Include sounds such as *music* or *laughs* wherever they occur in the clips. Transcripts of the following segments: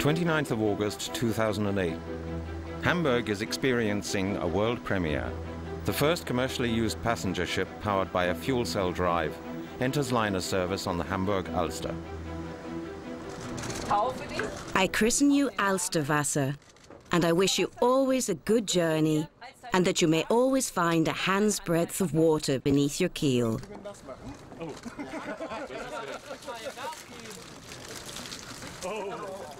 29th of August 2008. Hamburg is experiencing a world premiere. The first commercially used passenger ship powered by a fuel cell drive enters liner service on the Hamburg Alster. I christen you Alsterwasser, and I wish you always a good journey and that you may always find a hand's breadth of water beneath your keel. *laughs*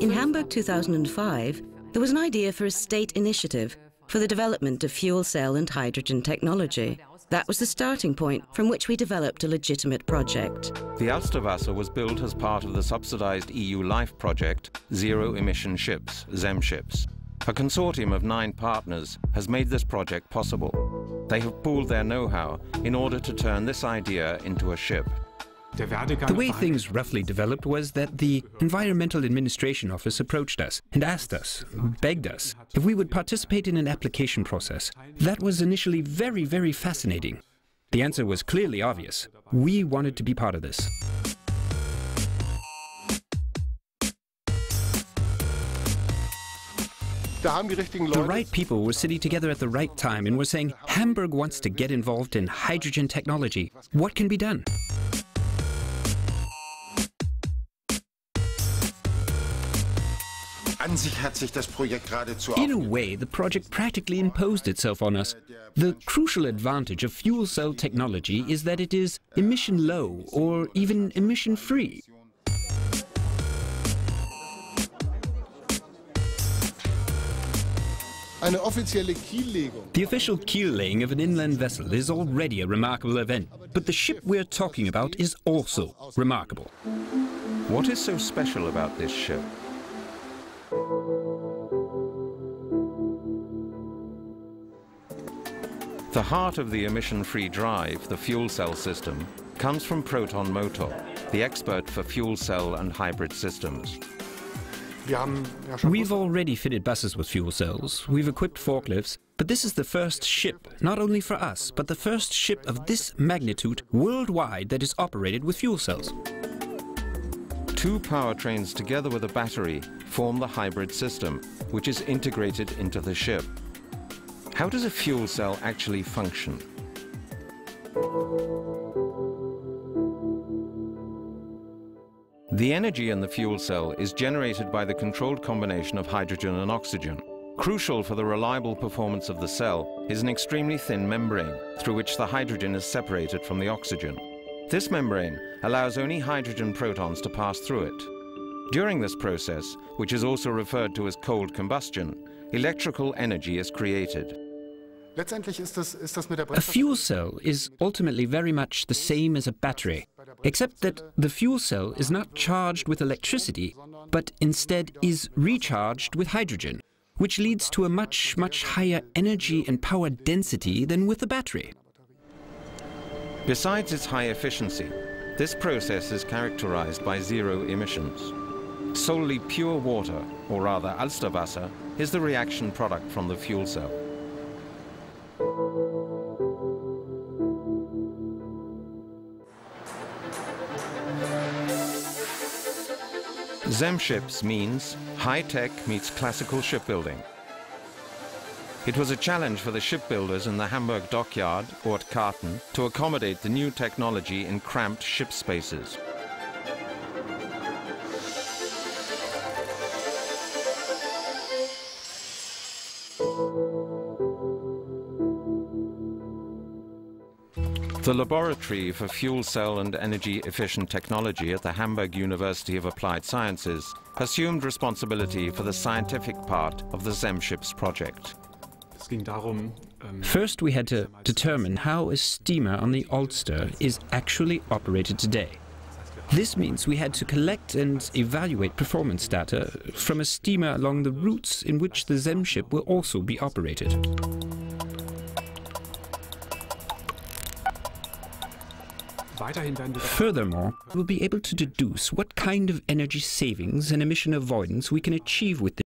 In Hamburg 2005, there was an idea for a state initiative for the development of fuel cell and hydrogen technology. That was the starting point from which we developed a legitimate project. The Alsterwasser was built as part of the subsidized EU LIFE project, Zero Emission Ships, ZEM ships. A consortium of nine partners has made this project possible. They have pooled their know-how in order to turn this idea into a ship. The way things roughly developed was that the Environmental Administration Office approached us and asked us, begged us, if we would participate in an application process. That was initially very, very fascinating. The answer was clearly obvious. We wanted to be part of this. The right people were sitting together at the right time and were saying, Hamburg wants to get involved in hydrogen technology. What can be done? In a way, the project practically imposed itself on us. The crucial advantage of fuel cell technology is that it is emission low or even emission free. The official keel laying of an inland vessel is already a remarkable event, but the ship we're talking about is also remarkable. What is so special about this ship? The heart of the emission-free drive, the fuel cell system, comes from Proton Motor, the expert for fuel cell and hybrid systems. We've already fitted buses with fuel cells, we've equipped forklifts, but this is the first ship, not only for us, but the first ship of this magnitude worldwide that is operated with fuel cells. Two powertrains together with a battery form the hybrid system, which is integrated into the ship. How does a fuel cell actually function? The energy in the fuel cell is generated by the controlled combination of hydrogen and oxygen. Crucial for the reliable performance of the cell is an extremely thin membrane through which the hydrogen is separated from the oxygen. This membrane allows only hydrogen protons to pass through it. During this process, which is also referred to as cold combustion, electrical energy is created. A fuel cell is ultimately very much the same as a battery except that the fuel cell is not charged with electricity, but instead is recharged with hydrogen, which leads to a much, much higher energy and power density than with a battery. Besides its high efficiency, this process is characterized by zero emissions. Solely pure water, or rather Alsterwasser, is the reaction product from the fuel cell. ZEM ships means high-tech meets classical shipbuilding. It was a challenge for the shipbuilders in the Hamburg dockyard, Ortkarten, to accommodate the new technology in cramped ship spaces. The Laboratory for Fuel Cell and Energy Efficient Technology at the Hamburg University of Applied Sciences assumed responsibility for the scientific part of the ZEM-Ships project. First, we had to determine how a steamer on the Alster is actually operated today. This means we had to collect and evaluate performance data from a steamer along the routes in which the ZEM ship will also be operated. Furthermore, we'll be able to deduce what kind of energy savings and emission avoidance we can achieve with